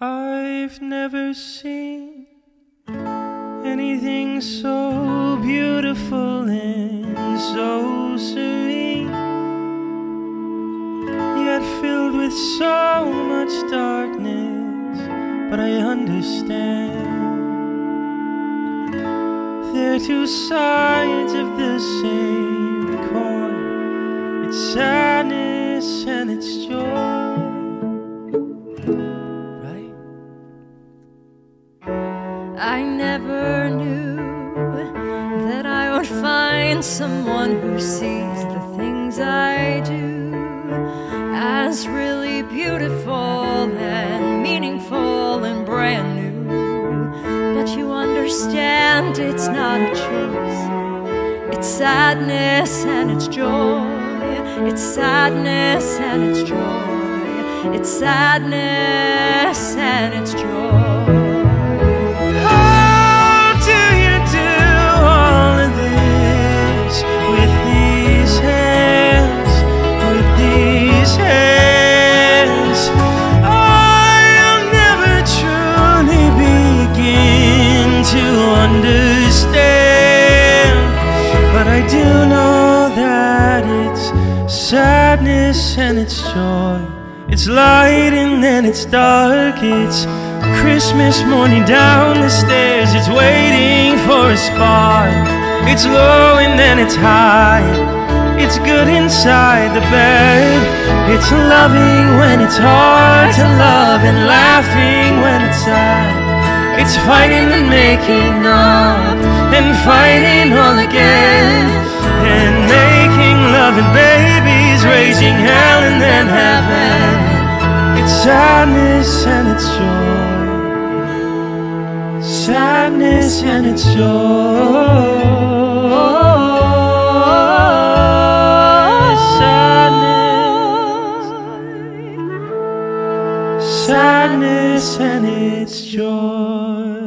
I've never seen anything so beautiful and so serene, yet filled with so much darkness. But I understand they're two sides of the same I never knew that I would find someone who sees the things I do as really beautiful and meaningful and brand new. But you understand it's not a choice, it's sadness and it's joy, it's sadness and it's joy, it's sadness and it's joy. Sadness and it's joy. It's light and then it's dark. It's Christmas morning down the stairs. It's waiting for a spark. It's low and then it's high. It's good inside the bed. It's loving when it's hard to love and laughing when it's sad. It's fighting and making up and fighting all again and making love and And it's joy. Sadness, sadness and it's joy.